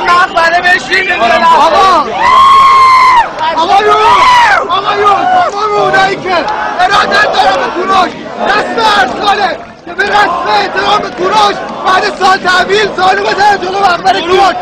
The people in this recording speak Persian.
مقبره بشین آقا. آقایون آقایون تمام اونایی که ارادت داره به کوروش. دست ارساله که به رسم احترام به کوروش بعد سال تحویل سالو بزنه جلو مقبره کوروش.